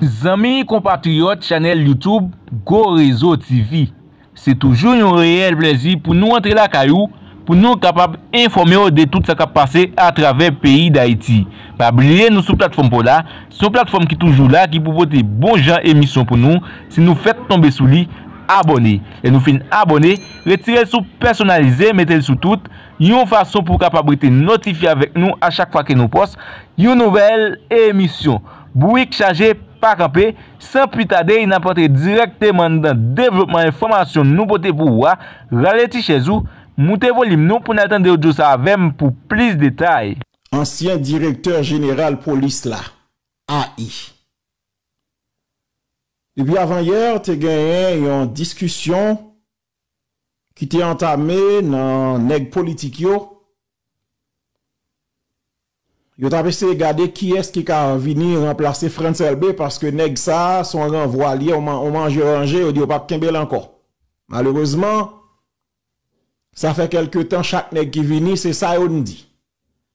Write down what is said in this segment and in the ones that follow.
Zami kompatriot chanel YouTube Go Rezo TV. Se toujou yon reyel plezi pou nou antre la kayou pou nou kapab informe ou de tout sa kap pase a traver peyi d'Haïti. Pabliye nou sou platform pou la, sou platform ki toujou la ki pou pote bon jan emisyon pou nou. Si nou fèt tombe sou li, abone. E nou fin abone, retire sou personalize, metel sou tout. Yon fason pou kapab rete notifi avèk nou a chak fwa ke nou pos. Yon nouvel emisyon. Bouik chaje pa kampe, san pwitade yon apote direkteman dan devlopman informasyon nou pote pou wwa, raleti chezou, moute volim nou pou natan de oujou sa avem pou plis detay. Ansyen direktor general polis la, AI. Depi avan yer, te genyen yon diskusyon ki te antame nan neg politik yo Yo tapè se gade ki es ki ka vini remplase Frantz LB paske neg sa, son renvoi liye, on, man, on manje oranje, yo di yo pap kembel anko. Malheureseman, sa fe kelke tan chak neg ki vini, se sa yo n di.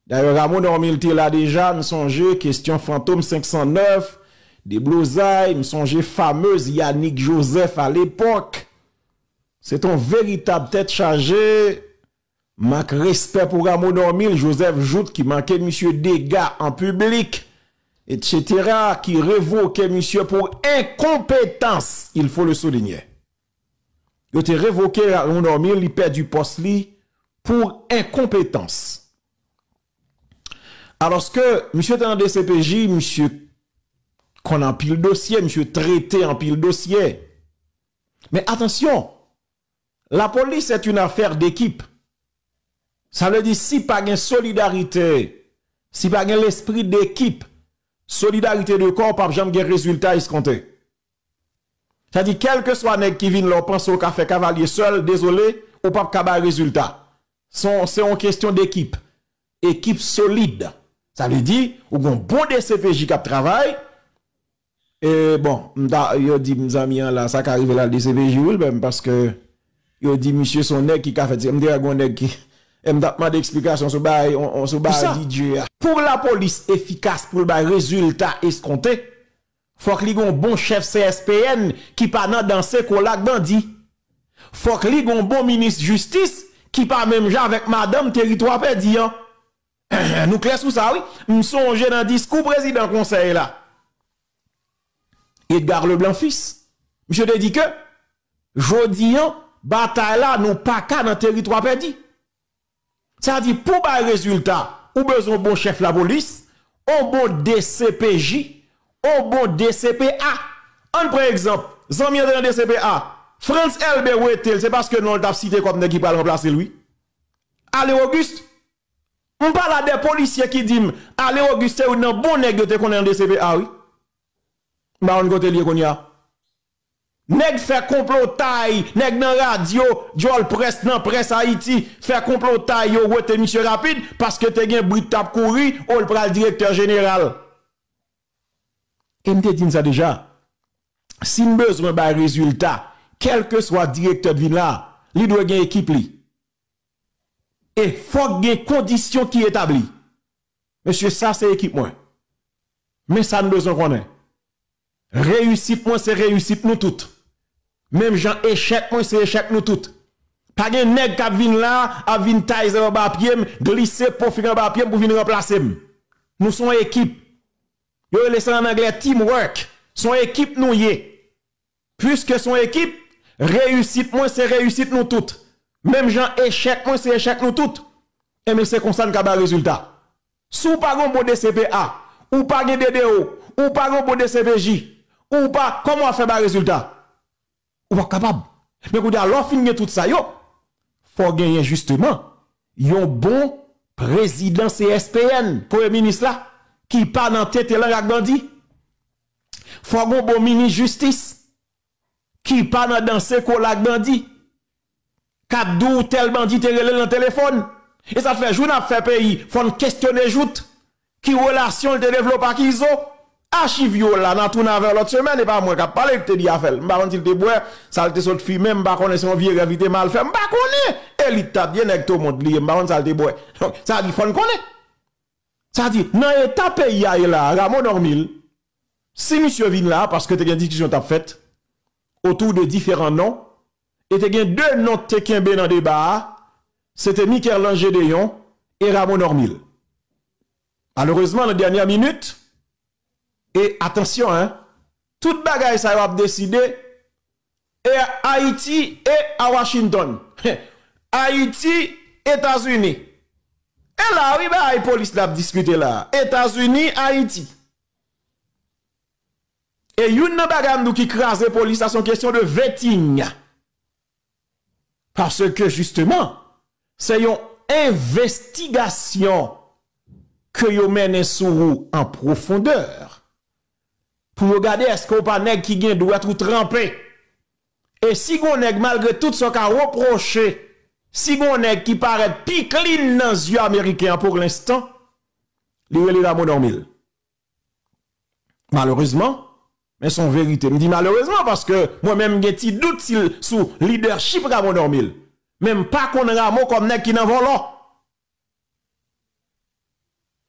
Daryo Ramon an milte la deja, m sonje, kestyon Fantom 509, de Blouzay, m sonje fameuse Yannick Joseph al epok. Se ton veritab tèt chaje... Mak respect pou Ramon Ormil, Joseph Jout ki manke Monsieur Degas en publik, etc. Ki revoke Monsieur pou inkompetans, il faut le souligner. Yo te revoke Ramon Ormil, li perdu pos li pou inkompetans. Aloske Monsieur ten an DCPJ, Monsieur kon an pil dosye, Monsieur traite an pil dosye. Men atensyon, la polis et un afer d'ekip. Ça veut dire si pas une solidarité, si pas l'esprit d'équipe, solidarité de corps, pas jamais un résultat escompté. Ça dit quel que soit nèg qui vient leur pense au café cavalier seul, désolé, ou pas capable résultat. C'est une question d'équipe. Équipe solide. Ça veut dire ou un bon DCPJ qui travaille et bon, yo dit mes amis là, ça qui arrive là DCPJ ou parce que yo dit monsieur son nèg qui a fait, me dit un nèg qui M tapman de eksplikasyon sou bay, on, on sou bay Pour la polis efikas pou bay rezultat eskonte, fok li gon bon chef CSPN ki pa nan danse kolak bandi. Fok li gon bon minis justice ki pa menm jan vek madame teritwa pe diyan. nou kles ou sa oui, m sonje nan diskou prezident konsey la. Edgar Leblanc fils, m se de di ke, jodi an, batay la nou pa ka nan teritwa pe. Ça veut dire, pour un résultat, ou besoin bon chef la police, ou bon DCPJ, ou bon DCPA. En par exemple, Zami dans DCPA, France Elbe Wetel, c'est parce que nous l'avons cité comme qui va remplacer lui. Allez Auguste, on parle des policiers qui disent, allez Auguste, ou non bon nègre qu'on est en DCPA, oui. Bah, on côté lié qu'on y a. Nèg fait complotay, nèg nan radio, Joel presse nan presse Haïti, fait complotay yo rete monsieur rapide parce que t'es gen brit tap couri, ou le pral directeur général. Et m'te dit ça déjà. Si nous besoin ba résultat, quel que soit directeur de là, li doit gen équipe li. Et faut gen conditions qui établi. Monsieur ça c'est équipe moi. Mais ça nous besoin connaître. Réussite moi c'est réussite nous toutes. Même gens échec, moi, c'est échec nous toutes. Pas de nèg qui vient là, a vin taille en bas pied, glisser pour finir en bas pied pour venir remplacer. Nous sommes équipe. Yo laissé en anglais teamwork. Son équipe nous y Puisque son équipe, réussite moi c'est réussite nous toutes. Même gens échec moi c'est échec nous toutes. Et mais c'est comme ça qu'on résultat. Sous pas un bon DCPA, ou pas de DDO, ou pas un bon DCPJ, ou pas comment faire le résultat. Ou pas capable. Mais quand alors finir tout ça yo, faut gagner justement un bon président CSPN, premier ministre là, qui pas dans tête là avec bandit. Faut un bon ministre justice qui pas dans danser la bandit. Cap dou tel bandit te relé dans téléphone. Et ça fait jour n'a fait pays, faut questionner joute qui relation te développe à qui ont archive yo là dans tourner vers l'autre semaine et pas moi qui parler te dit affaire m'pa quand il te boire ça te saute fi même m'pa connaît son vieux gravité mal fait m'pa connaît élite t'a bien avec tout monde lié m'pa quand ça te boire donc ça dit faut connaît ça dit dans état pays là Ramon Dormil si monsieur vient là parce que tu une discussion t'a faite autour de différents noms et tu as deux noms qui dans le débat c'était Michel Langer Deyon et Ramon Dormil. Malheureusement la dernière minute Et attention, hein, tout bagay sa yo ap deside, e a Haiti e a Washington. Haiti, Etats-Unis. E la, oui, ba, ay polis la ap dispute la. Etats-Unis, Haiti. E youn nan bagay nou ki krasè polis, sa son kestyon de vetting. Parce que, justement, se yon investigasyon ke yo mène sou en profondeur. Pour regarder est-ce qu'on pas nèg qui doit être trempé. Et si on nèg malgré tout ce qu'a reproché, si on nèg qui paraît picline dans les yeux américains pour l'instant, lui est la normale. Malheureusement, mais son vérité. Je dis malheureusement parce que moi-même j'ai petit doute sur leadership Ramon Normil. Même pas qu'on Ramon comme nèg qui n'en volant.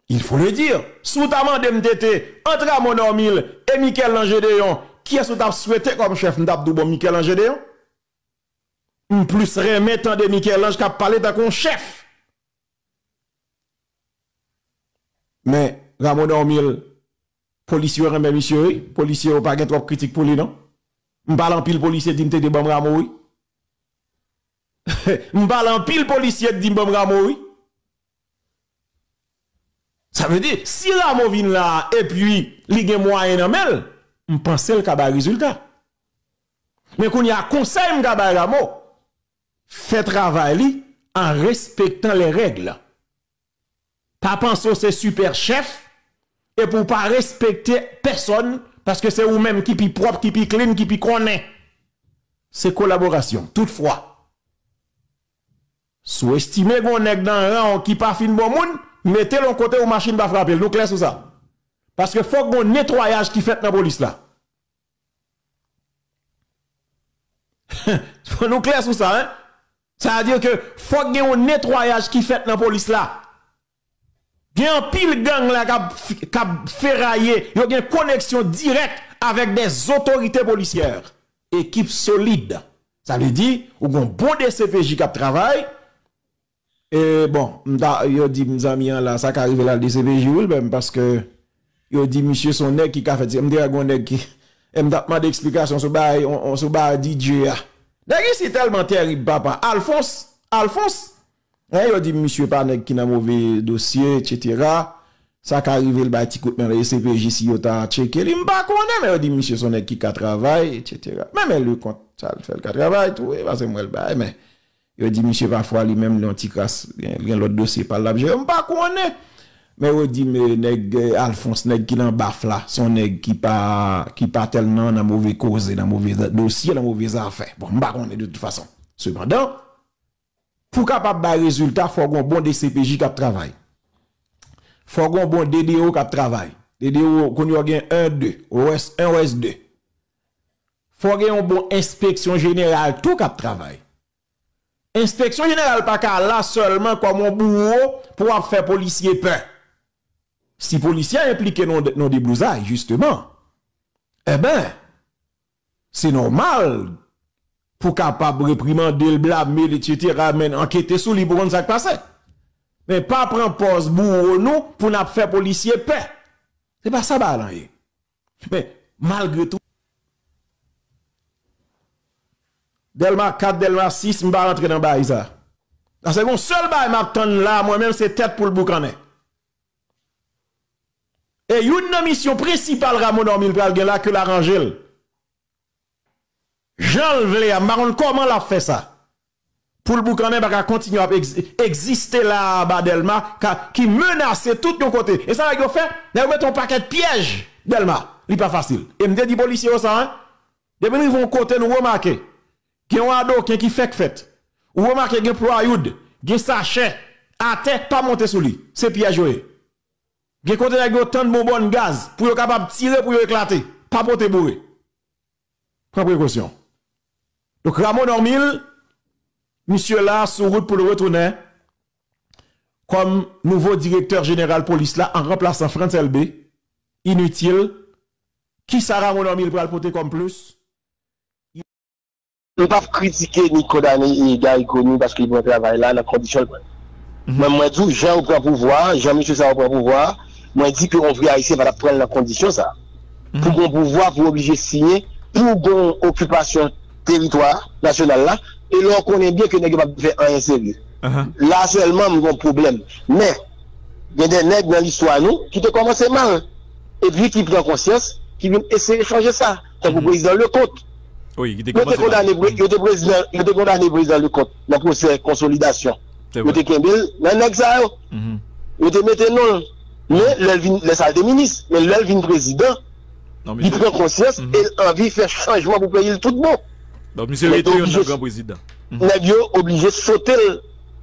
Il faut le dire. Sous ta de MDT, entre à mon et Michel Angédéon, qui est-ce que tu souhaité comme chef d'Abdou bon Michel Angédéon? Plus remettant de Michel Lange qui a parlé d'un chef. Mais Ramon Dormil, policier eh remet monsieur, policier pas trop critique pour lui, non? M'bal en pile policier dit m'te de bon Ramon, oui. M'bal en pile policier dit bon Ramon, oui. Ça veut dire, si Ramon vient là, et puis, il y a moyen en mel, m'pense le qu'il a résultat. Mais qu'on y a conseil, m'gabay Ramon, fait travail en respectant les règles. Pas penser c'est super chef, et pour pas respecter personne, parce que c'est vous-même qui pi propre, qui pi clean, qui pi connaît. C'est collaboration. Toutefois, sous-estimer qu'on est dans un rang qui pas fin bon monde, mettez le côté où machine va frapper. Nous clair sur ça. Parce que faut qu'on nettoyage qui fait dans la police là. nous clair sur ça, hein? Ça veut dire que faut qu'il nettoyage qui fait dans la police là. Il y a un pile gang là qui a ferraillé, il y a une connexion directe avec des autorités policières. Équipe solide. Ça veut dire, ou un bon DCPJ qui travaille. Et bon, yo dit mes amis là, ça qui arrive là, DCPJ même parce que yo dit monsieur son nèg qui a fait, m'dé un nèg qui, m'a demandé explication sur bail, on sur bail DJ. D'ailleurs, c'est tellement terrible, papa. Alphonse, Alphonse, hein, il dit, monsieur, pas qui n'a mauvais dossier, etc. Ça qui arrive le bâti coup mais le CPJ si yo t'a checké, il pas connaît, mais il dit, monsieur, son qui a travail, etc. Même le compte, ça fait le travail, tout, parce que moi le bail, mais Yo di misye pafwa li menm li an ti kras gen lot dosye pal labje. M pa konen. Men yo di me neg Alphonse neg ki lan baf la. Son neg ki pa, ki pa tel nan nan mouve koze, nan mouve dosye, nan mouve zafè. Bon, m pa konen de tout fason. Sebandan, pou kapap ba rezultat fwa gon bon de CPJ kap travay. Fwa gon bon DDO kap travay. DDO kon yo gen 1-2, OS 1-OS 2. Fwa gen yon bon inspeksyon jeneral tou kap travay. Inspeksyon jeneral pa ka la solman kwa moun bourou pou ap fè polisye pe. Si polisye implike non, non deblouzay, justement, e eh ben, se normal pou kapab repriman del blame, le titi ramen, anketè sou li pou kon sak pase. Men pa pren pos bourou nou pou nap fè polisye pe. Se pa sa ba lan ye. Men, malgre tou, Delma 4, Delma 6, je ne vais pas rentrer dans le ça. Parce que mon seul bail m'attend là, moi-même, c'est tête pour le boucaner. Et une mission principale, Ramon Ormil Pral, là, que l'arrangel. Jean Levléa, Maron, comment l'a fait ça? Pour le boucaner, va continuer à exister là, bas Delma, qui menace tout de côté. Et ça, va fait, vous mettez un paquet de pièges, Delma. n'est pas facile. Et me dit, policiers, ça, hein? Depuis, ils vont côté nous remarquer. Qu'il y a un ado qui fait fait. Ou a un ployoud, un sachet à tête pas monter sur lui. C'est piège Gen kote nèg yo tant bonbon gaz pour capable tirer pour éclater, pas porter bourré. Prends précaution. Donc Ramon Normil monsieur là sur route pour le retourner comme nouveau directeur général police là en remplaçant France LB inutile Qui ça Ramon Amil pour le porter comme plus? nou pa kritike ni kodane e gay koni paske li pou an travay la nan kondisyon mwen. Mhm. Mwen mwen djou, jan ou pran pouvoi, jan mwen chou sa ou pran pouvoi, mwen di ki on vri mhm. uh-huh. a yise va la pran nan kondisyon sa. Pou kon pouvoi, pou oblije sinye, pou kon okupasyon teritwa nasyonal la, e lor konen bien ke negi pa fè an yon seri. La selman mwen kon problem. Men, gen den neg nan l'histoire nou, ki te komanse man. E pi ki pren konsyans, ki vin ese chanje sa. Tan pou prezident le mhm. kote. Oui, il yo te kondane prezident le kont nan proses konsolidasyon. Yo te kembel nan nek sa yo. Yo te mette non. Men lè sal de minis. Men lè vin prezident. Di pren konsyans el anvi fè chanjman pou peye l tout bon. Don misè yo ete yon nan gran prezident. Nèk yo oblije sotel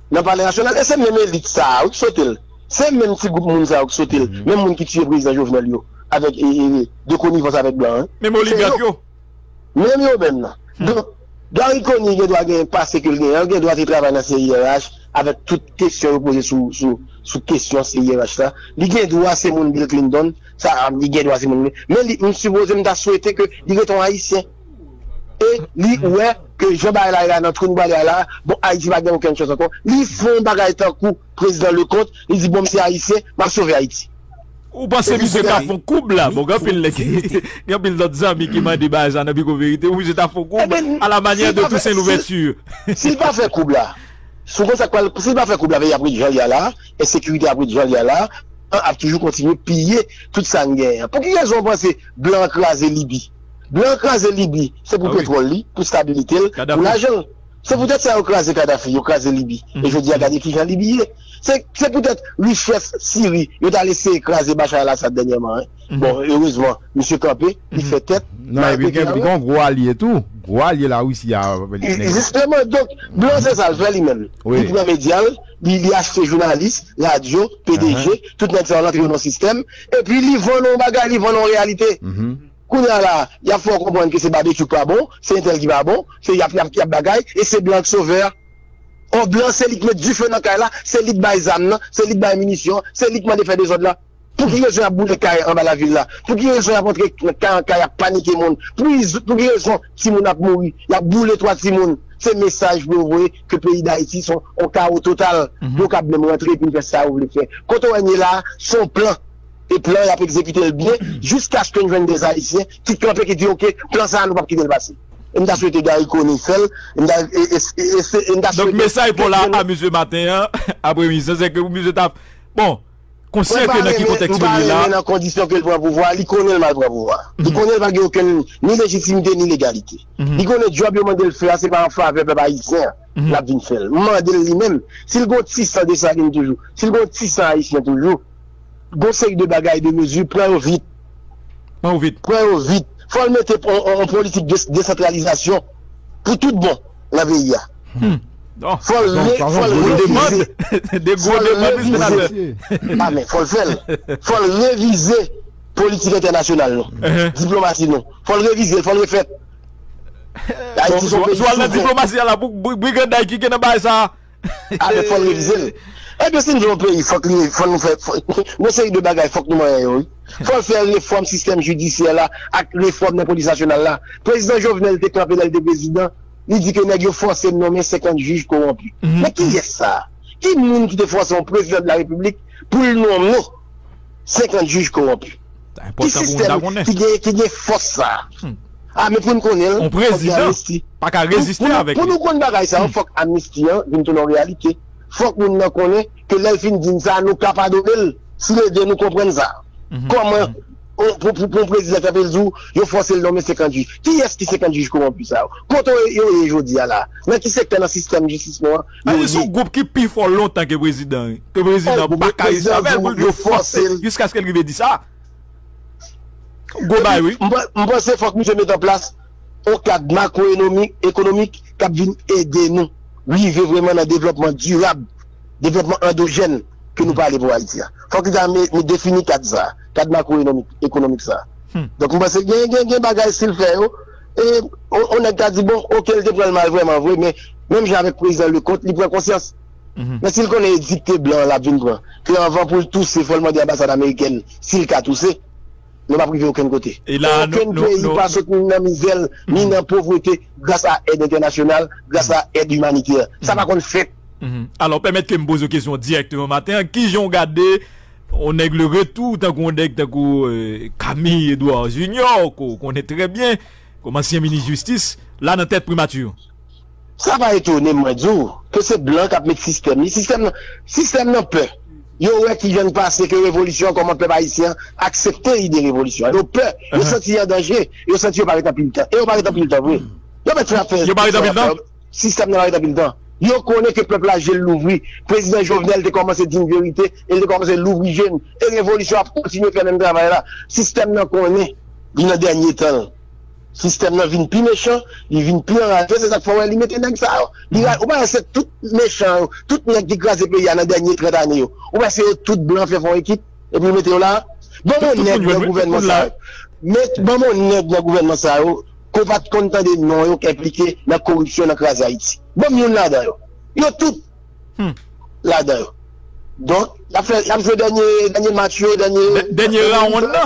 nan pale nasyonal. E se mè mè lik sa ou sotel. Se mè mè ti goup moun sa ou sotel. Mè moun ki tue prezident Jovenel yo. Avèk de konifans avèk blan. Mè mè oligark yo. Non. Mèm yo mèm nan. Don, Gary Coney gen do a gen pase ke gen, gen do a te travay nan CIRH, avèk tout kèsyon repose sou, sou, sou kèsyon CIRH la. Li gen do a se moun Bill Clinton, sa am li gen do a se moun. Men li msupose mta souwete ke li gen ton Haitien. E li hmm. ouè ke je bay la la nan, troun bay la la, bon Haiti bagay gen ouken chos ankon. Li fon bagay tan kou, prezident le kont, li di bon mse Haitien, ma souve Haiti. Ou pas se msye ta fon koub la, bon gen pil leke, gen pil lot zami ki man di ba jan api kou verite, ou msye ta fon koub a la manyen de tout sen ouverture. Si l pa fe koub la, sou kon sa kwa, si pa fe koub la vey apri di jan ya la, e sekurite apri di jan ya la, ap toujou kontinu piye tout san gen. Pou ki gen zon panse blan kraze Libi? Blan kraze Libi, se pou petrol li, pou stabilite l, pou la jan. Se pou det se yo kraze Kadhafi, yo kraze Libi. E je di a gade ki jan Libi ye. Se pwetet richesse Siri, yo ta lese ekraze Bachar al-Assad denyeman. Mhm. Bon, heureusement, M. Kampé, il mhm. fait tête. Non, et puis Gabignon, gros allié tout. Gros allié là aussi. Euh, justement, donc, Blanc, c'est ça, le fait lui-même. Oui. Il est médial, il y a acheté journaliste, radio, PDG, uh-huh. tout le monde s'est rentré dans le système. Et puis, il vend nos bagages, il vend nos réalités. Mm-hmm. Kounya la, il faut comprendre que c'est barbecue pas bon, c'est un tel qui va bon, c'est y a, y a, y a bagaille, et c'est Blanc sauveur. Ou blan se lik met du fe nan kay la, se lik bay zam nan, se lik bay munisyon, se lik man de fe de zon la. Pou ki rezon a boule kay an ba la vil la, pou ki rezon a montre kay a panike moun, pou ki rezon si moun ap mouri, Ya boule toa si moun. Se mesaj pou vwe ke peyi da iti son an ou total, pou ka blèm rentre pou fè sa ou vle fè. Koto wènyè la, son plan, e plan ap pe ekzekite l bie, jiska skwen jwen de sa iti, ki kranpe ki di ok, plan sa an nou pap ki del basi. mda souwete gari koni sel, mda souwete... Donk mesay pou la a msye maten, apre msye, se ke msye tap... Bon, konsyente nan ki konteks pou li la... Mpa remen nan kondisyon ke l pou apouvoa, li konel mal pou apouvoa. Li konen pa gen oken ni legitimite ni legalite. Li konel job yo mande l fè, se pa an fè apè pe pa isen, la bin fèl. Mande l li men, si l gon 600 de sa gen toujou, si l gon 600 a isen toujou, gonsek de bagay de mezu, pre ou vit. Pre ou vit. faut le mettre en, politique de décentralisation pour tout bon, la VIA. Hmm. Non, faut le réviser. Des gros Ah, mais faut le faire. faut le réviser politique internationale, non. Diplomatie, non. faut le réviser, faut le refaire. Soit la diplomatie à la brigade qui est dans ça. Ape fon revize. Ebe sin joun peyi, fok li, fon nou fè, nou sey de bagay, fok nou mwen yon. Fon fè reform sistem judisye la, ak reform nan polis nasyonal la. Prezident Jovenel te klapè dal de prezident, li di ke neg yo fonse nomen 50 juj korompi. Men ki yè sa? Ki moun ki te fonse yon prezident de la republik pou l nom nou 50 juj korompi? Ki sistem, ki gen fos sa? Hmm. A, mè pou nou konel. On prezident. Pa ka reziste avèk. Pou nou kon bagay sa, fok amnisti an, vin ton an realite. Fok moun nan konen, ke lèl fin din sa, nou kapadonel, si lè de nou kompren sa. Koman, pou prezident apel zou, yo fonsel nomen 58. Ki es ki 58 kouman pi sa? Koto yo e jodi ala. Men ki sekte nan sistem justice mou? A, yon sou goup ki pi fon lontan ke prezident. Ke prezident baka yon savel. Yo fonsel. Yusk ki ve di sa? Go bay wè. Mwen se fok hmm. mwen se met an plas an kad makro-ekonomik kap vin ede nou. Rive vremen nan devlopman durab, devlopman endojen ke nou pale pou Haiti ya. Fòk yon mwen defini kad za, kad makro-ekonomik sa. Donk mwen se gen gen gen bagay sil fè yo, e on ek ta di bon, ok, l mal vreman vwe, men mèm jave prezant le kont, li pren konsyans. Men sil kon e dikte blan la vin pran, ki anvan pou tout se folman di ambasade Ameriken, sil ka tout ne va priver aucun côté. Et là, aucun no, pays no, pas soutenu no. dans la misère, mm. ni mm-hmm. dans la pauvreté, grâce à l'aide internationale, grâce à l'aide humanitaire. Mm. Ça, mm-hmm. va qu'on fait. Mm. Alors, permettez que je me pose une question directement matin. Qui ont gardé on est le retour, tant qu'on est euh, Camille Edouard Junior, qu'on est très bien, comme ancien ministre de justice, là, dans tête primature. Ça va étonner, moi, que c'est blanc qui a mis le système. Le système, système n'a peur. yo wè ki jen pase ke revolisyon koman pe bayisyen aksepte yi de revolisyon. Yo pe, yo uh-huh. senti yon danje, yo senti yo pari tapil tan. E yo pari tapil tan, vwe. Yo pari tapil tan. Yo pari tapil tan? Sistem nan pari tapil tan. Yo konen ke pepl la jel louvri. Prezident Jovenel te komanse din verite, el te komanse louvri jen. E revolisyon ap kontinye fè men travay la. Sistem nan konen, yon denye tan. Sistem nan vin pi mechan, li vin pi anraje, se sak fwa wè li mette neg sa yo. Li wè, ou ba se tout mechan yo, tout neg di graze pe ya nan denye 30 ane yo. Ou ba se yo tout blan fè fwa ekip, e pi mette yo la. Bon moun neg nan gouvenman sa yo, bon moun neg nan gouvenman sa yo, ko pat kontan de non yo ki implike nan korupsyon nan graze Haiti. Bon moun la da yo. Yo tout la da yo. Don, la fè, la fè denye matyo, denye... Denye la on la?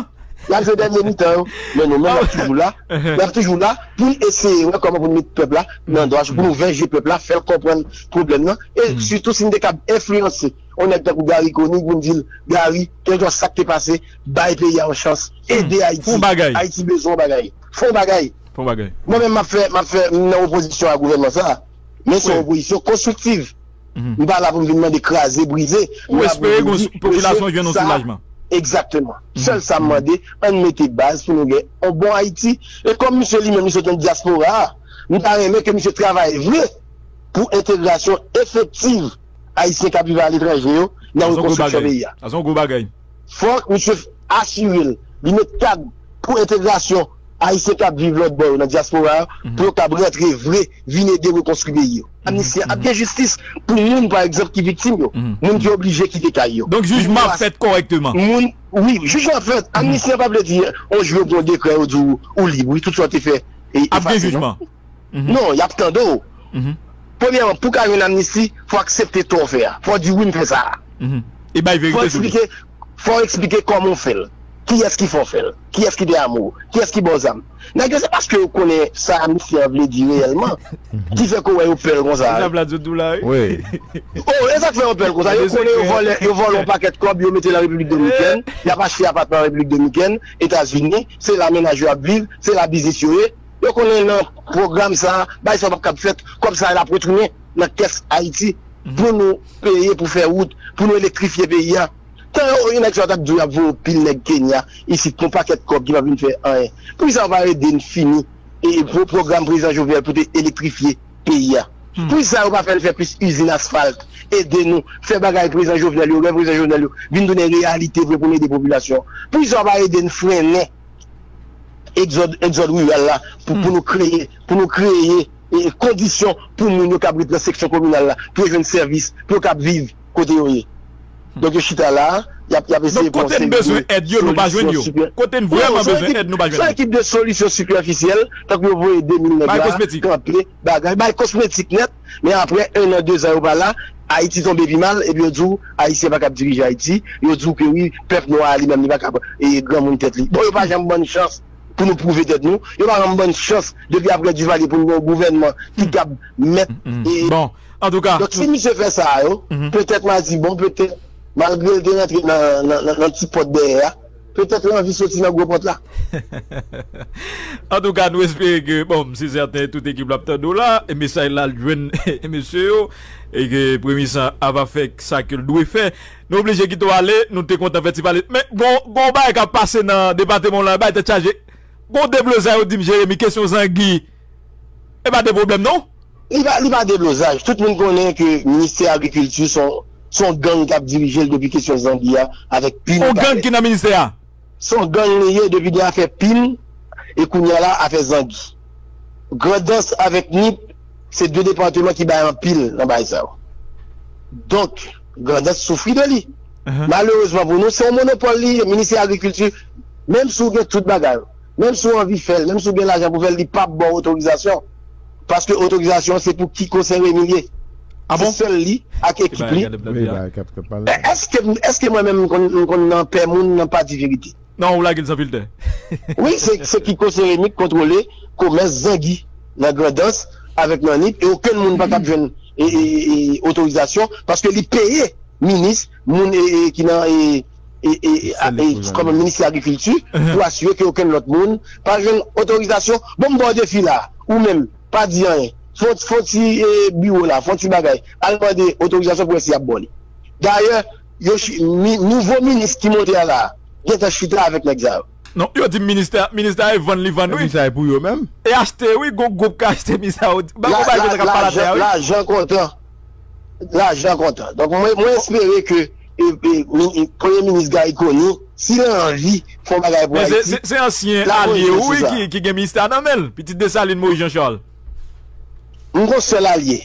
La se denye mitan yo, men nou men la toujou la, la toujou la, pou eseye wè koman pou nou mit pepla nan doaj, pou nou venje pepla, fèl kompren problem nan, e sütou sin de kab influense, on ek dek ou gari koni, goun dil, gari, ten jwa sak te pase, bay pe ya an chans, ede Haiti, fon bagay, Haiti bezon bagay, fon bagay, fon bagay, mwen men ma fè, ma fè, nan oposisyon a gouvernement sa, men son oposisyon konstruktiv, mwen pa la pou mwen vin man dekraze, brize, mwen espere kon populasyon jwen nou soulajman. Exactement. Sel sa mwade, an mette baz pou nou gen an bon Haiti. E kom misyo li men misyo ton diaspora, nou ta reme ke misyo travay vre pou integrasyon efektiv Haitien kapive al etranje yo nan rekonstruksyon beya. Fok misyo asyvil, li met kag pou integrasyon Aisyen kap vive lot boy nan diaspora mm -hmm. pou kap rentre vre vine de rekonstruye yo. Amnisyen, mm -hmm. apye justis pou moun par exemple ki viktim yo, mm -hmm. moun ki oblige ki dekay yo. Donc jujman fèt korekteman. Moun, oui, jujman fèt. Amnisyen pa ple di, on jve bon dekre ou, ou, ou li, oui, tout sa te fè. Apye jujman. Non, non yap tando. Premièrement, pou ka yon amnisyen, fò aksepte ton fè. Fò di wim fè sa. E bay verite sou li. Fò eksplike komon fèl. Ki eski fon fel? Ki eski de amou? Ki eski bon zam? Nagyo se paske ou konen sa amnisye vle di reyelman Ki fe kowe ou pel kon sa Ou e sa fe ou pel kon sa Yo konen yo vol ou paket kob Yo mette la Republik Dominiken Ya pa chfi apatman Republik Dominiken Etasvini, se la menajou abliv Se la bizisyouye Yo konen nan program sa Bay sa bak kap fet Kom sa la protoune Nan kes Haiti Pou nou peye pou fe wout Pou nou elektrifiye peyi ya Tan yo yon ek sa jatak dou yavou pil neg Kenya, isi kon paket kop ki va vin fè an. Pou sa va yon den fini, e pou program prezant jovel pou te elektrifiye peyi ya. Hmm. Pou sa ou pa fèl fè plus usine asfalt, edè nou, fè bagay prezant jovenel yo, prezant jovenel yo, vin donè realite vè pou mè de populasyon. Pou sa ou pa edè nou frenè, exode rural la, pou hmm. pou nou kreye, pou nou kreye e kondisyon pou nou nou kabrit la seksyon komunal la, pou yon servis, pou kab viv kote yo ye. Donc, je suis là. Il y a, y a Donc, côté nous besoin d'aide, nous pas besoin d'aide. Côté nous vraiment besoin d'aide, nous pas besoin d'aide. équipe de solutions superficielles, tant que vous voyez 2000 nègres. Bail cosmétique. Bagage, bail cosmétique net. Mais après, un an, deux ans, là, Haïti tombe pi mal, epi mm-hmm. mm-hmm. bon, yo djou, Haïti se pa kap dirije Haïti, yo djou ke wii, pep nou a li mèm li pa kap, e gran moun tèt li. Bon, yo pa jèm bonne chans pou nou prouve tèt nou, yo pa jèm bonne chans depi apre du vali pou nou gouvernement ki kap mèt. Bon, an tou ka. Dok si mi se fè sa yo, pètèt mè a di bon, pètèt, malgre gen rentre nan, nan, nan, nan ti pot deye ya, peut-être on envie sortir dans gros pot la. en tout cas, nous espérons que bon, c'est certain toute équipe l'a de là et message là jeune monsieur et que premier ça va faire ça que doit faire. Nous obligé qu'il doit aller, nous te content festival. Mais bon bon bail qui a passé dans département là, bail est chargé. Bon déblosage au dit Jérémy question Zangui. Et eh pas de problème non? Il va il va déblosage. Tout moun konen ke que ministère agriculture sont Son gang kap dirijel depi kesyon Zambia Avèk pin Son gang ki nan minister ya Son gang leye depi de afè pin E kounya la afè Zambi. Gredans avèk Nip Se dwe departement ki bay an pil Nan bay sa. Ou Donk Gredans soufri de li. Uh -huh. Malouzman pou nou se ou monopole li Minister agrikultur Mèm sou gen tout bagay Mèm sou anvi fel Mèm sou gen l'ajan pou fel li pap bon otorizasyon Paske otorizasyon se pou ki konserve milye A bon? Sel li ak ekip li. Eske mwen men kon nan pe moun nan pa di verite? Nan ou la gil sa filte? Oui, se ki konseremik kontrole komes zagi nan gredans avèk nanit e oken moun pa kap jwen otorizasyon paske li peye minis moun ki nan kom minis l'agrikultu pou asywe ki oken lot moun pa jwen otorizasyon bon bo de fila ou men pa di anye Foti e, biwo la, foti bagay, alman de otorizasyon pou esi ap boli. D'ayor, nouvo minis ki monte a la, geta chita avèk nek zav. Non, yo di minister, minister e van li van wè. Minister e pou yo mèm. E achte wè, goup goup ka achte misa wè. Bako bay goup ka palate a wè. La, jen kontan. La, jen kontan. Donk mwen espere ke premier minis gari koni, si lè anvi, fò bagay pou a iti. Se ansyen alye wè ki gen minister nan mèl, piti desaline mou Jean Charles. Mwen sel alye,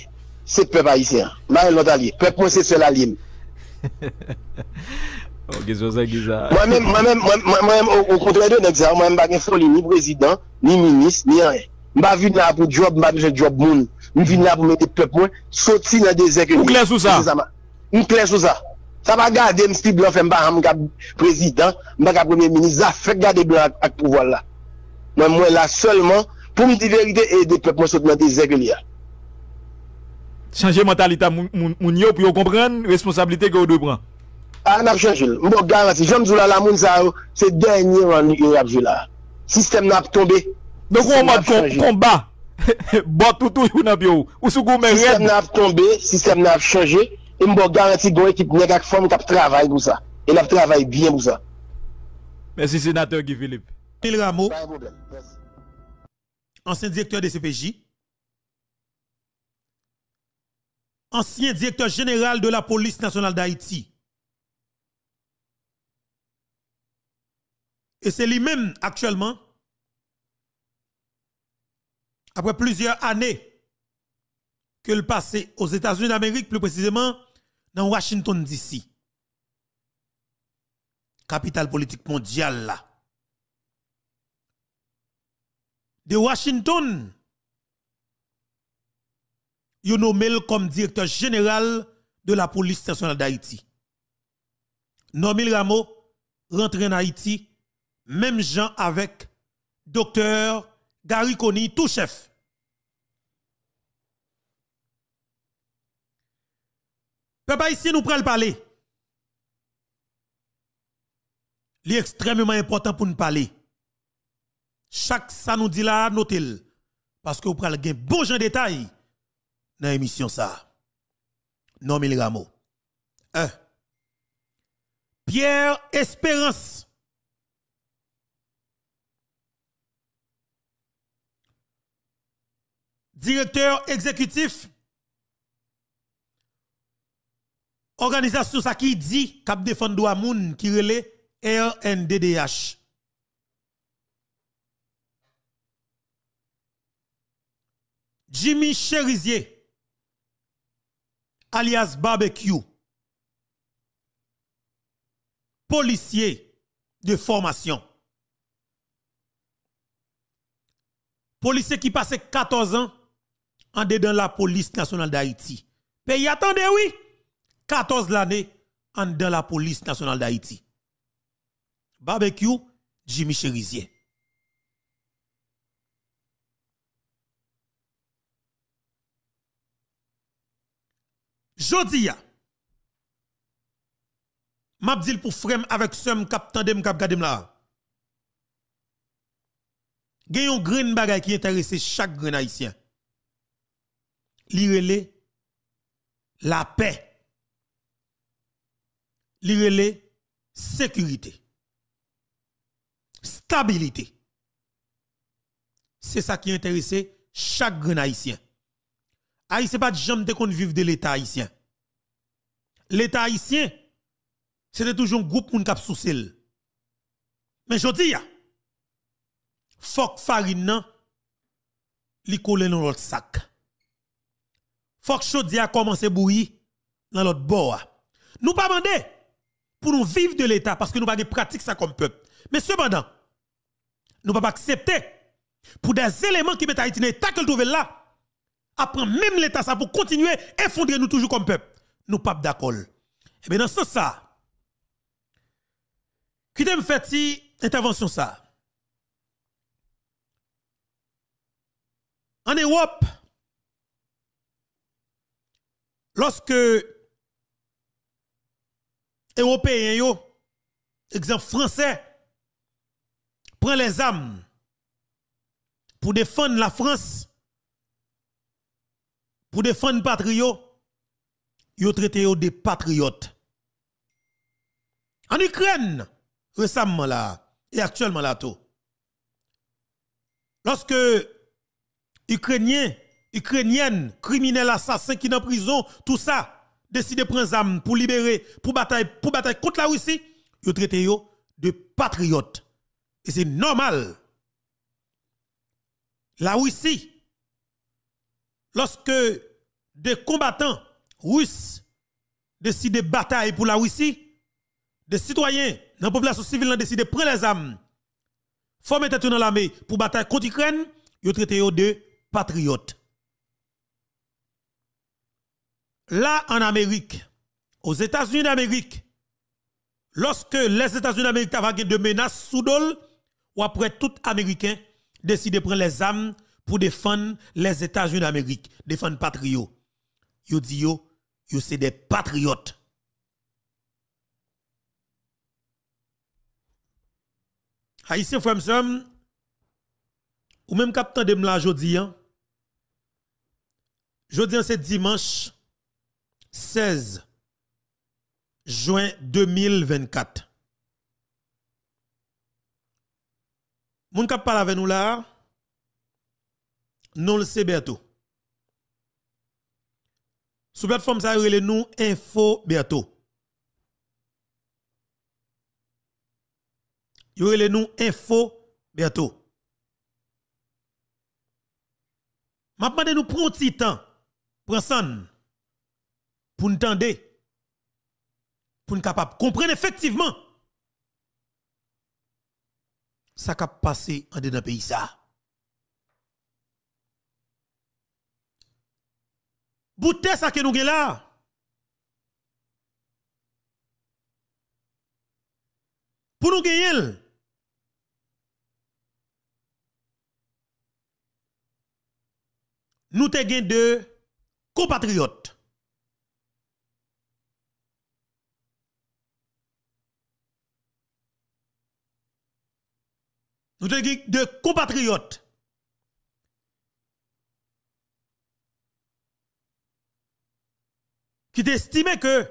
se pep ayisyen. Mwen lot alye, pep mwen se sel alye. Mwen men, mwen men, mwen mwen- mwen men, o kontre de nek sa, mwen men bagen foli ni prezident, ni minis, ni an. Mwen ba vin la pou job, mwen ba vin la job moun. Mwen vin la pou mwen de pep mwen, soti nan de zek. Mwen kles ou sa? Mwen kles ou sa? Sa pa gade msti blan fe mba ham ka prezident, mba ka premier ministre, za fek gade blan ak, ak pouvoan la. Mwen mwen la solman pou mdi verite e de pep mwen sot mwen de zek li ya. Chanje mentalita moun yo pou yo kompren responsabilite ke ou dwe pran. An ap chanje l. Mbo garanti, zou la la moun sa se denye an yo ap jou la. Sistem nan ap tombe. Donk ou an Sistem mod ap chanje. komba. Bot toutou yon ap yo. Ou sou kou men Sistem red. nan ap tombe, sistem nan ap chanje, e mbo garanti gwen ekip nek ak fom kap travay pou sa. E nap travay bien pou sa. Merci sénateur Guy Philippe. Emile Rameau, Pas ancien directeur de CPJ, ancien directeur général de la police nationale d'Haïti. Et c'est lui-même actuellement, après plusieurs années, que le passé aux États-Unis d'Amérique, plus précisément dans Washington DC, capitale politique mondiale là. De Washington, il nommé comme directeur général de la police nationale d'Haïti. Normil Rameau rentre en Haïti, même gens avec docteur Gary Koni, tout chef. Papa ici nous prenons parler. Est extrêmement important pour nous parler. Chaque ça nous dit là, notez Parce que vous prenez un bon de détail dans l'émission ça. Non, mille Rameau. 1. Pierre Espérance. Directeur exécutif. Organisation ça qui dit cap défendre moun qui relait RNDDH. Jimmy Cherizier, alias Barbecue, policier de formation. Policier qui passe 14 ans en dedans la police nationale d'Haïti. Pays attendez oui, 14 l'année en dedans la police nationale d'Haïti. Barbecue, Jimmy Cherizier. Jodi ya. M'a dit pour frère avec somme kap tandem kap gadem la. Gen yon green bagay qui intéresse chaque grand haïtien. Li rele la paix. Li rele sécurité. Stabilité. C'est ça qui intéresse chaque grand haïtien. Haïtien pas de jamais de qu'on vive de l'état haïtien. L'état haïtien c'était toujours un groupe moun k'ap sous. Mais je dis que farine nan li dans l'autre sac. Que chaudier a commencé bouillir dans l'autre bord. Nous pas demander pour nous vivre de l'état parce que nous pas pratique ça comme peuple. Mais cependant, nous pas accepter pour des éléments qui mettent Haïti dans l'état que trouve là après même l'état ça pour continuer effondrer nous toujours comme peuple. Nous pas d'accord. Et bien dans ce sens ça qui t'aime fait si intervention ça? En Europe, lorsque Européens, exemple français, prend les armes pour défendre la France, pour défendre patriotes, yo traité yo des patriotes. En Ukraine, récemment là, et actuellement là tout. Lorsque Ukrainiens, Ukrainiennes, criminels, assassins qui sont en prison, tout ça, décident de prendre armes pour libérer, pour bataille, pour contre la Russie, ils traitent de patriotes. Et c'est normal. La Russie, lorsque des combattants russes décident de bataille pour la Russie, des citoyens dans la population civile décidé de prendre les armes, former tête dans l'armée pour bataille contre l'Ukraine, ils traitent de patriotes. Là, en Amérique, aux États-Unis d'Amérique, lorsque les États-Unis d'Amérique avaient de menaces sous ou après tout Américain décide de prendre les armes pour défendre les États-Unis d'Amérique, défendre patriotes. Yo dit yo, yo c'est des patriotes. Haïtien frère ou même capitaine de la jodi hein. Jodi c'est dimanche 16 juin 2024. Moun kap parle avec nous là, nous le bientôt. Sous plateforme ça relè nous info bientôt. Yo relè nous info bientôt. M'a demandé nous prendre petit temps, pour nous tendre pour nous capable comprendre effectivement ça qui a passé en dedans pays. Bouté ça que nous. Pour nous gagner. Nous avons deux compatriotes. Nous avons de compatriotes. Qui t'estiment que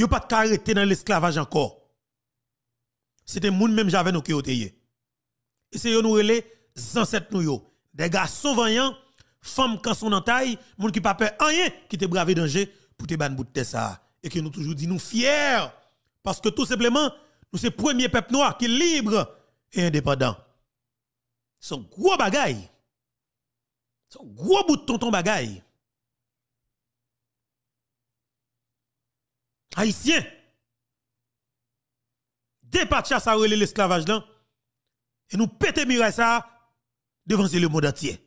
a pas de arrêté dans l'esclavage encore. C'était moun même j'avais nous qui ont Et c'est nous les ancêtres nous Des garçons vaillants, femmes quand sont en taille, moun qui pas peur rien qui te bravé danger pour te ban bout de ça. Et que nous toujours dit nous fiers. Parce que tout simplement, nous le premier peuple noir qui est libre et indépendant. C'est un gros bagaille. Un gros bout de tonton bagaille. Haïtien. Dépatcha ça relève l'esclavage là. Et nous pété mirer ça devant le monde entier.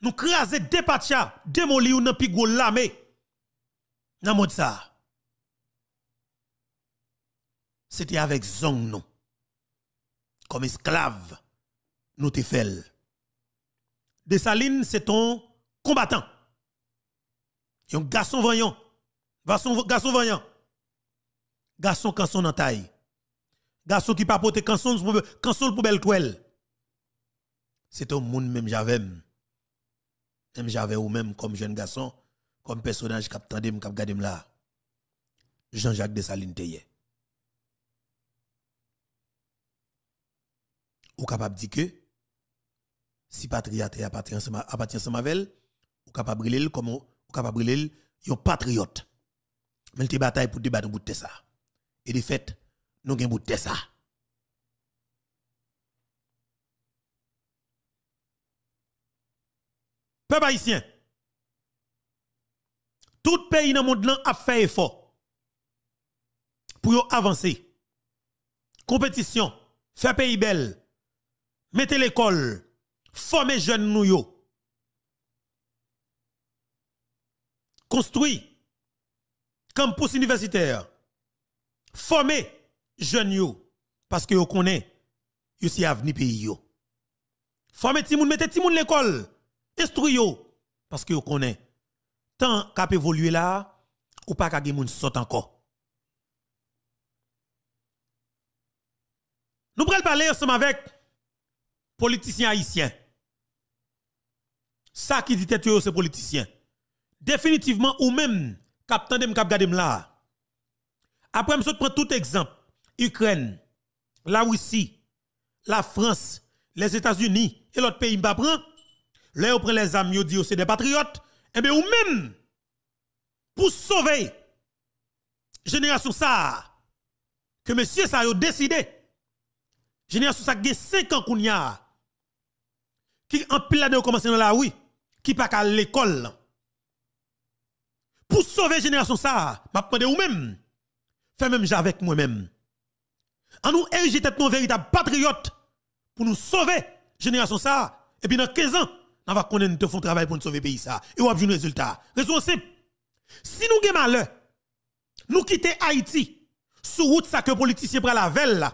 Nous craser dépatcha, démolir ou pi gros lamé. Nan mode ça c'était avec zong nous. Comme esclave, nous te fait. Dessalines, c'est ton combattant. Un garçon voyant. Garçon, garçon voyant. Garçon canson en taille. Garçon qui porter canson, canson pour belle toile. C'est un monde même j'avais. Même j'avais ou même comme jeune garçon, comme personnage qui a regardé là. Jean-Jacques Dessalines Teye. ou capable dire que si patriote appartient ensemble avec ou capable brûler comme ou capable brûler un patriote. Mais te bataille pour débattre bout de ça. Et de fait nous gagne bout de ça. Peuple haïtien tout pays dans le monde a fait effort pour avancer. Compétition faire pays belle mettez l'école, formez jeunes nous yo. Construit campus universitaire, former jeunes yo, parce que vous connaissez, yo si avenir pays yo. Former ti moun, mettez ti l'école, instruire yo, parce que vous connaissez. Tant qu'à évoluer là, ou pas gen moun encore. Nous prenons parler ensemble avec politiciens haïtiens. Ça qui dit tête c'est politiciens. Définitivement ou même captain de cap gade là. Après je prends tout exemple. Ukraine, la Russie, la France, les États-Unis et l'autre pays m'pa prend. Là on prend les amis dit c'est des patriotes. Et eh bien ou même pour sauver génération ça que monsieur ça a décidé génération ça a 5 ans qu'on y a qui en pile de commencer dans la rue qui pas à l'école. Pour sauver génération ça m'a demandé ou même? Fait même avec moi même en nous tête nos véritable patriote pour nous sauver génération ça. Et puis dans 15 ans on va connaître font travail pour nous sauver pays ça. Et on va un résultat. Raison simple. Si nous avons malheur nous quitter Haïti sous route ça que politiciens prennent la velle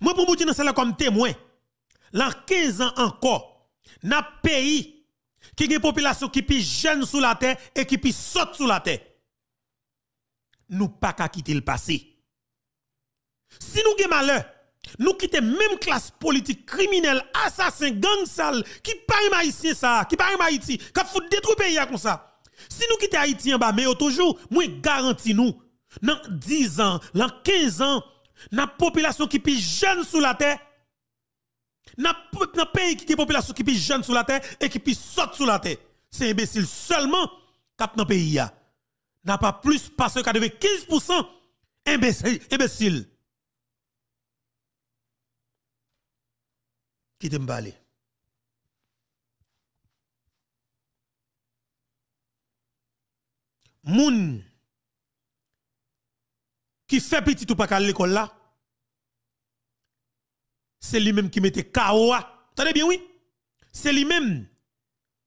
moi pour vous dire comme témoin. Dans 15 ans encore n'a pays qui une population qui est jeune sous la terre et qui saute sous la terre nous pas qu'à quitter le passé si nous avons malheur nous quittons même classe politique criminelle, assassin, gang sale, qui parle haïtien ça, qui parle Haïti, qui fout détruire pays comme ça. Si nous quittons Haïti en bas, mais toujours, moi garantis nous, dans 10 ans, dans 15 ans, la population qui est jeune sous la terre, dans pays qui est population qui est jeune sous la terre et qui saute sous la terre. C'est imbécile. Seulement cap dans le pays n'a pas plus parce qu'à 15% imbécile imbécile. Qui te m'balé moun qui fait petit ou pas à l'école là, c'est lui-même qui mettait KO. Attendez bien, oui? C'est lui-même.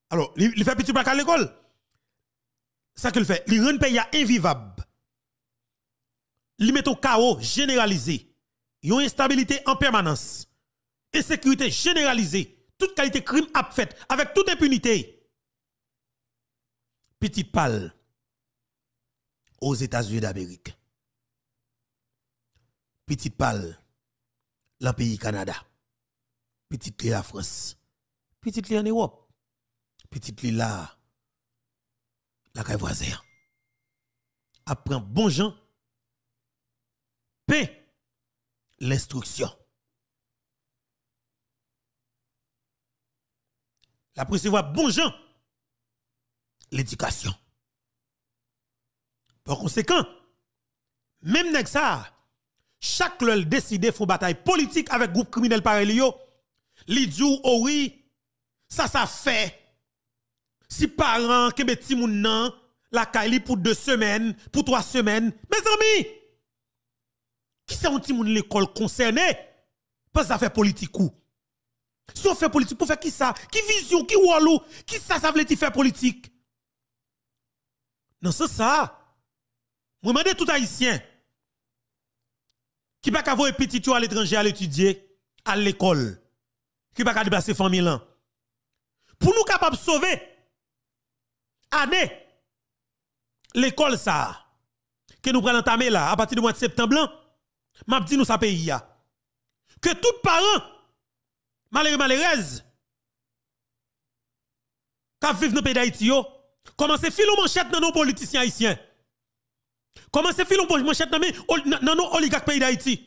Alors, il fait petit pas à l'école. Ça qu'il fait, il rend pays invivable. Il met au chaos généralisé. Il y a une instabilité en permanence. Insécurité généralisée. Toute qualité crime a fait avec toute impunité. Petit pal aux États-Unis d'Amérique. Petite pal, le pays Canada. Petite la France. Petite en Europe. Petite là, la caille voisin. Apprend bon gens, paix l'instruction. La recevoir bon gens, l'éducation. Par conséquent, même avec ça, chaque lol décide font bataille politique avec groupe criminel pareil yo, li oh oui, ça ça fait. Si parents que petit moun nan, la kaili pour deux semaines, pour trois semaines, mes amis, qui c'est un petit moun l'école concerné? Parce que ça fait politique ou. Si on fait politique, pour faire qui ça? Qui vision, qui walou, qui ça, ça veut dire faire politique? Non, c'est ça. Moi, demande tout haïtien qui pas qu'à voir petit à l'étranger à l'étudier à l'école, qui pas qu'à déplacer famille là. Pour nous capables de sauver année l'école ça que nous prenons entamer là à partir du mois de septembre m'a dit nous ça pays que tout parent malheureux malheureuse qui vivent dans le pays d'Haïti commence à filer manchette dans nos politiciens haïtiens Comment c'est filon manchette dans nos oligarques pays d'Haïti?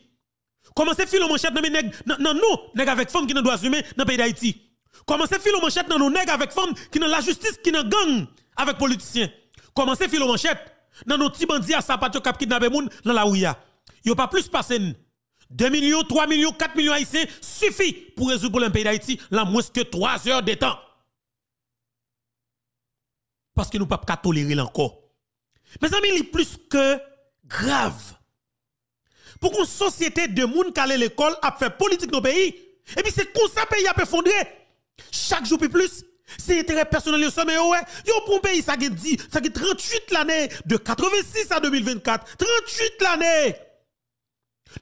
Comment c'est filon manchette dans nous, nèg avec femmes qui ne doivent assumer dans pays d'Haïti? Comment c'est filon manchette dans nous, nèg avec femmes qui dans la justice, qui dans gang avec politiciens? Comment c'est filon manchette dans nos petits bandits à sapatio cap kidnappé moun dans la ouya? Yo pas plus passé 2 millions, 3 millions, 4 millions haïtiens suffit pour résoudre le pays d'Haïti dans moins que 3 heures de temps. Parce que nous ne pouvons pas tolérer encore. Mes amis, il est plus que grave. Pour qu'une société de monde qui l'école a fait politique dans le pays, et puis c'est comme ça pays a effondré. Chaque jour plus, C'est intérêt personnel yo sommet ouais. Yo pour un pays ça qui dit ça qui 38 l'année de 86 à 2024, 38 l'année.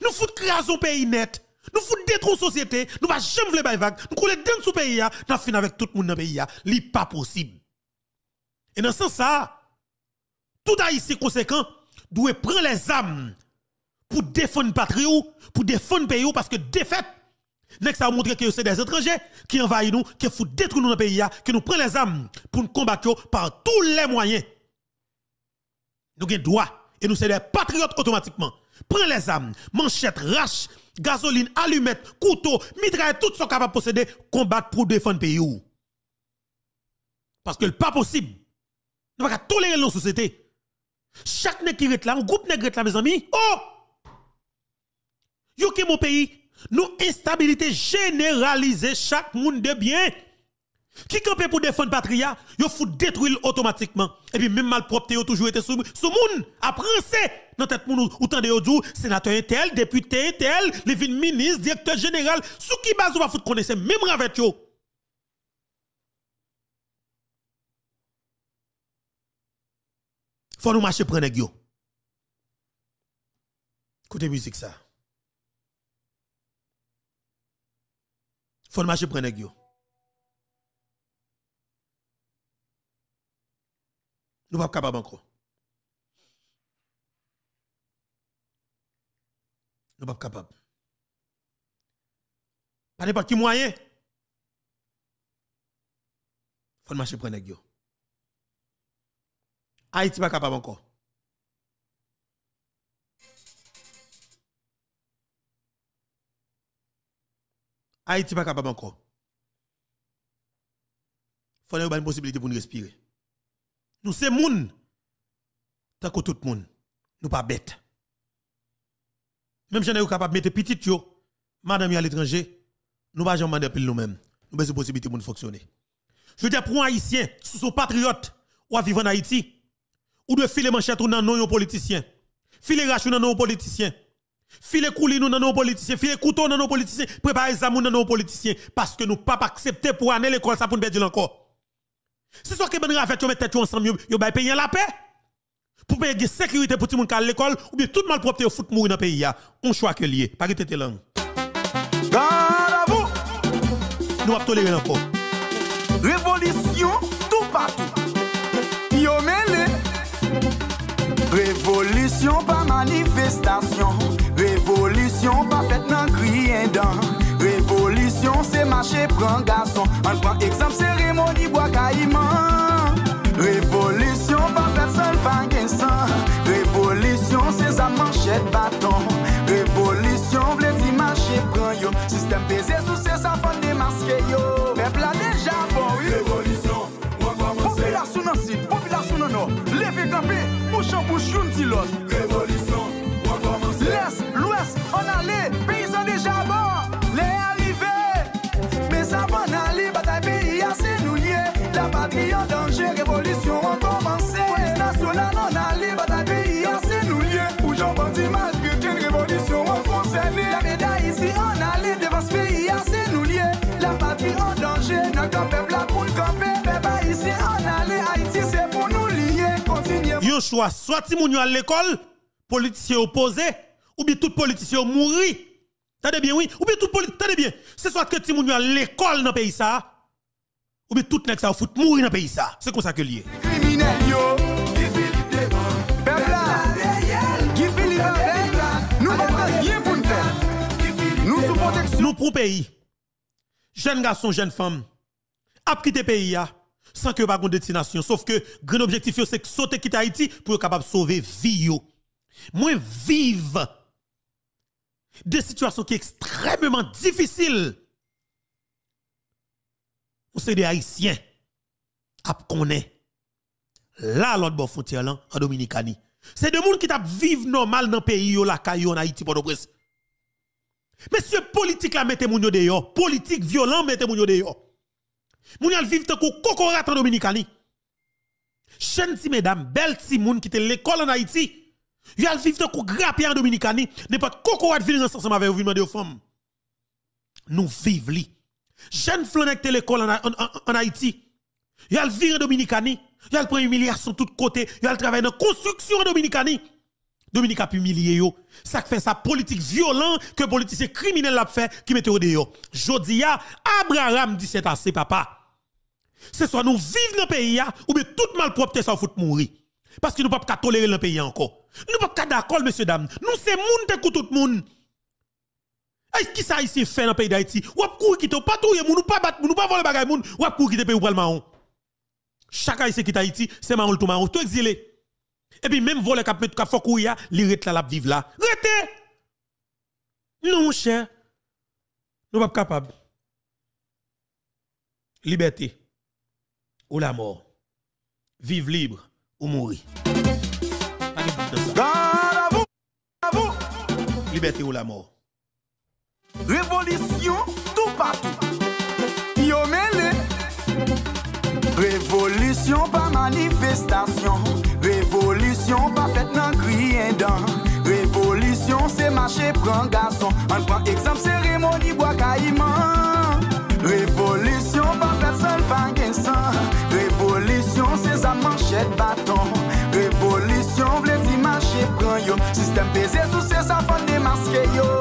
Nous fout crason pays net. Nous fout détruire société, nous va jamais vouloir bail vague. Nous couler dans ce pays nous fin avec tout le monde dans le pays là, li pas possible. Et dans ce sens ça, tout haïtien conséquent doit prendre les armes pour défendre patrie pour défendre pays parce que défaite Nek ça montre que c'est des étrangers qui envahissent nous, qui foutent détruire le pays, qui nous prennent les armes pour nous combattre par tous les moyens. Nous avons droit et nous sommes des patriotes automatiquement. Prends les armes, manchettes, raches, gasoline, allumettes, couteau, mitraille, tout ce capable de posséder, combattre pour défendre le pays. Parce que n'est pas possible. Nous ne pouvons pas tolérer nos société. Chaque nègre qui est là, un groupe nègre là, mes amis, oh! Yo qui mon pays, nous instabilité généralisée chaque monde de bien. Qui campait pour défendre patria, yo fout détruire automatiquement. Et puis même malpropre yo toujours été sous sous moun après c'est dans tête moun ou tande yo dou sénateur tel, député tel, vin ministre, directeur général, sous qui base ou va fout connaître même avec yo? Faut nous marcher prendre yo. Écoutez musique ça. Faut marcher prendre yo. Nous pas capable encore. Nous pas capable. Pas n'importe qui moyen. Faut marcher prendre yo. Haïti pas capable encore. Haïti pas capable encore. Faut avoir une possibilité pour nous respirer. Nous c'est moun. Tant que tout le monde. Nous pas bêtes. Même si nous capable de mettre petit yo, madame à l'étranger, nous pas jamais demander nous-mêmes. Nous avons une possibilité pour nous fonctionner. Je veux dire pour un haïtien, sous son patriote ou à vivre en Haïti, ou de filer manchette ou dans nos politiciens. Filer rachou dans nos politiciens. Filer coulis nous dans nos politiciens, filer couteau dans nos politiciens, préparer ça dans nos politiciens parce que nous pas accepter pour aller l'école ça pour nous perdre encore. C'est ça que ben rafet mettre tête ensemble yo bay payer la paix. Pour payer sécurité pour tout le monde à l'école ou bien tout mal propre foot mourir dans le pays On choix que lié, pas que tete langue. vous Nous pas tolérer encore. Révolution tout partout. Révolution pas manifestation. Révolution pas faite dans crier dans. Révolution c'est marcher prend garçon. On prend exemple cérémonie bois caïman. Révolution pas faite seul pas sang. Révolution c'est sa manchette bâton. Révolution vle di marcher prend yo. Système pesé sous ses enfants démasqué yo. Yo choix soit ti moun à l'école, politicien opposé ou bien tout politicien mourir. Tendez bien oui, ou bien tout politicien, tendez bien. C'est soit que ti moun à l'école dans le pays ça ou bien tout nèg ça fout mourir dans le pays ça. C'est comme ça que lié. Nous pour pays. Jeunes garçons, jeunes femmes, a quitté pays sans que pas de destination. Sauf que grand objectif c'est que sauter quitter Haïti pour capable sauver vie yo. Moins vive des situations qui sont extrêmement difficiles. C'est des haïtiens à connaître là l'autre bord frontière là en Dominicanie. C'est des gens qui tap vivre normal dans le pays la caillou en Haïti pour prince Monsieur politique la mettez moun yo dehors, politique violent mettez moun yo dehors. Moun vivre tant que cocorat en Dominicanie. Chen si mesdames, belle si moun qui te l'école en Haïti. Yo al vivre tant que grappé en Dominicanie, n'importe cocorat venir ensemble avec vous demander aux femmes. Nous vivons li. Jeune flanek te l'école en, en, en, en Haïti. A le viré Dominicani. Le prendre humiliation de tous côtés. Il a le travail dans construction en Dominicani. Dominique a pu yo. Ça fait sa politique violente que politicien criminel l'a fait qui mette au dehors. Jodia, Abraham dit c'est assez papa. C'est soit nous vivons dans le pays ou bien toute malpropreté ça fout mourir. Parce que nous ne pouvons pas tolérer le pays encore. Nous ne pouvons pas d'accord, messieurs, dames. Nous, c'est monde de tout le monde. Est-ce qui ça ici fait dans le pays d'Haïti? Ou ap courir quitter, pas touyer moun, ou pas battre moun, ou pas voler bagay moun, ou ap courir quitter pays ou pral marron. Chaque Haïtien qui Haïti, c'est marron tout marron, tout exilé. Et puis même voler cap mettre faut courir, li ret la la vivre là. Rete! Non, mon cher. Nous pas capable. Liberté ou la mort. Vive libre ou mourir. Liberté ou la mort. Révolution tout partout. Yo mêlé. Révolution pas manifestation. Revolisyon pa fèt nan kriyen dan Revolisyon se mache pran gason An pran ekzamp seremoni waka iman Revolisyon pa fèt sol pan gen san Revolisyon se zan manchet baton Revolisyon vle di mache pran yo. Sistem peze sou se zan fon demaske yo.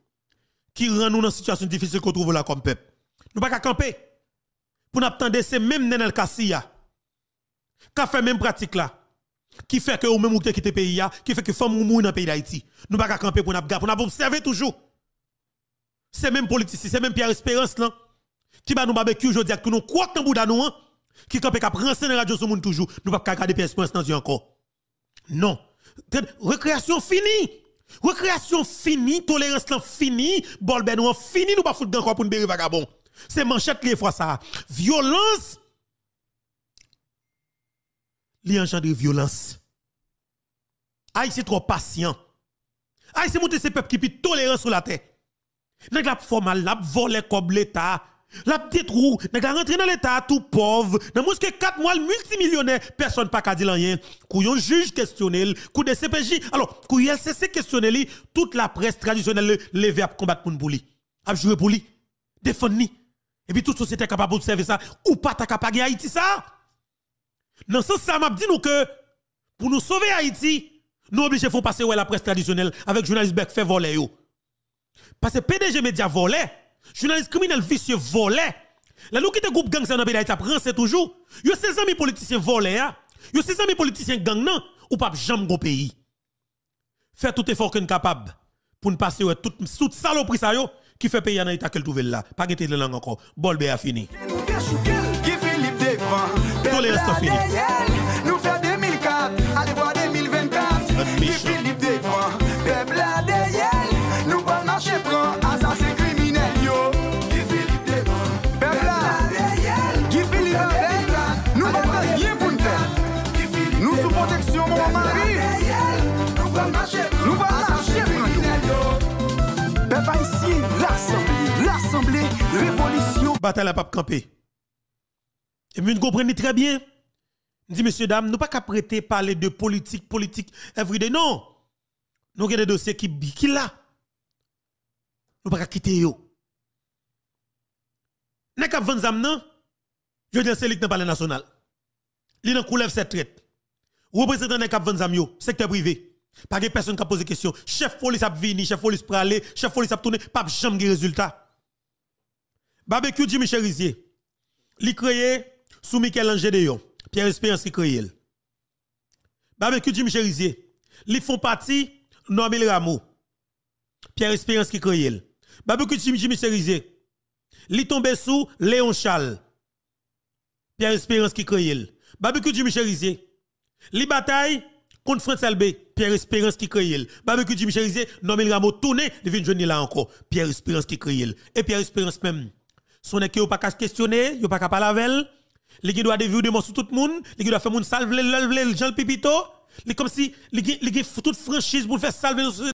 Qui rend nous dans une situation difficile qu'on trouve là comme peuple. Nous pas qu'à camper. Pour nous attendre ces mêmes Nenel Kassia. Qu'a fait même pratique là. Qui fait que ou même ou qui quitte pays qui fait que femme ou mourir dans le pays d'Haïti. Nous pas qu'à camper pour nous pour nous observer toujours. C'est même politicien, c'est même Pierre Espérance là qui va nous barbecue aujourd'hui que nous quoi dans bouda nous qui campe cap renseigner radio sur monde toujours. Nous pas qu'à garder Pierre Espérance dans encore. Non. Récréation finie. Récréation finie, tolérance là fini, bol ben fini, nous pas foutre encore pour nous bérir vagabond. C'est manchette les fois ça. Violence. Li engendre violence. Aïe, c'est trop patient. Aïe, c'est monter ces peuples qui puis tolérance sur la terre. Nèg la formal, la volé comme l'État. La petite roue, nèg la rentré dans l'État tout pauvre. Dans moins que 4 mois, multimillionnaire, personne pas ka di rien. Couillon juge questionnel, coup de CPJ. Alors, couillon LCC questionnel, toute la presse traditionnelle levé à combattre pour lui. A jouer pour. Et puis toute société capable d'observer ça ou pas ta capable Haïti ça? Dans sens, ça m'a dit nous que pour nous sauver Haïti, nous obligés faut passer ouais la presse traditionnelle avec journaliste Beck fait voler. Parce que PDG média volait, journaliste criminel vicieux volait. Là nous qui te groupe gang ça dans pays après c'est toujours. Yo ces amis politiciens volés hein. Yo ces amis politiciens gang non ou pas jamais go pays. Fait tout effort qu'on capable pour ne passer ouais toute saloperie ça yo qui fait payer dans état qu'elle trouve là. Pas guetter le langue encore. Bol bé a fini. Restes finis. Nous fait 2004, allez voir 2024 Bataille à pape campé. Et puis, nous comprenons très bien. Dit, messieurs, dames, nous pas qu'à prêter parler de politique, politique, everyday. Non. Nous avons des dossiers qui, qui là. Nous pas qu'à quitter yo. N'est qu'à vendre zam nan, je dis c'est le palais national. Li nan coulève cette traite. Représentant n'est qu'à vendre zam yo, secteur privé. Pas de personne qui a posé question. Chef police a vini, chef police pour aller, chef police a tourné, pas jamais de résultat. Barbecue Jimmy Cherizier. Li créé sous Michel-Angé de Pierre Espérance qui créé. Barbecue Jimmy Cherizier. Li font partie Normil Rameau. Pierre Espérance qui créé. Barbecue Jimmy Jimmy Cherizier. Li tombé sous Léon Charles. Pierre Espérance qui créé. Barbecue Jimmy Cherizier. Li bataille contre France LB, Pierre Espérance qui crée. Barbecue Jimmy Cherizé, nommé Rameau tourné, vient joindre là encore. Pierre Espérance qui crée. Et Pierre Espérance même, son n'est pas qu'à questionner, il pas parler avec elle. Il doit dévier de sur tout le monde, il doit faire moun salve le Jean Pipito. Il comme si il toute franchise pour faire salver